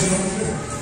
Obrigado.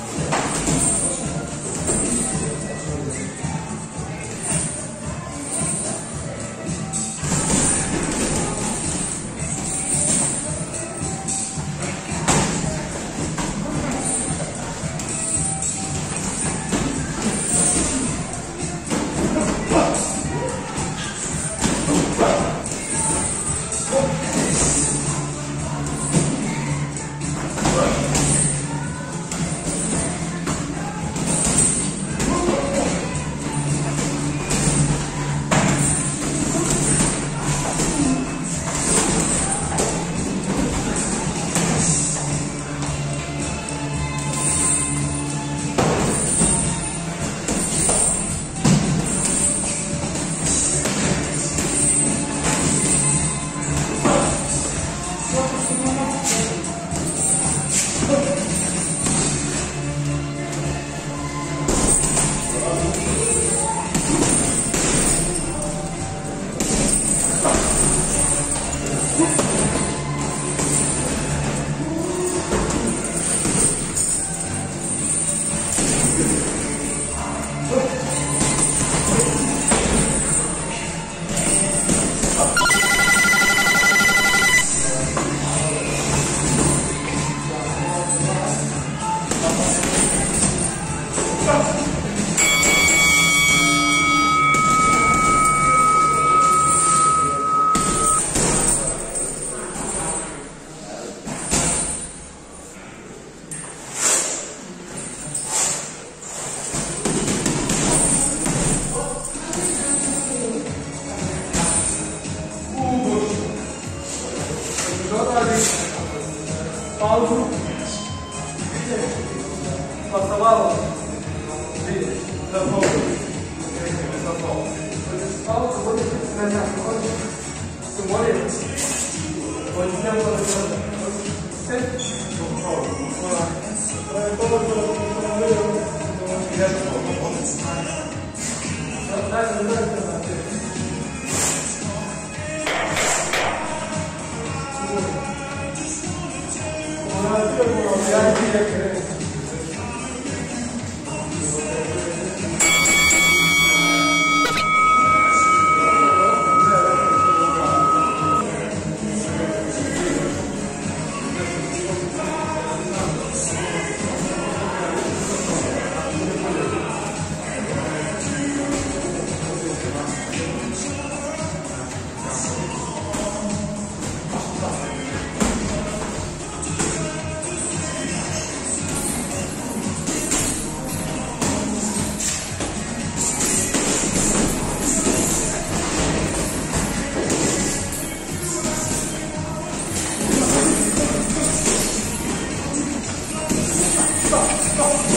好，怎么的？看一下，好，怎么 Thank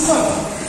you.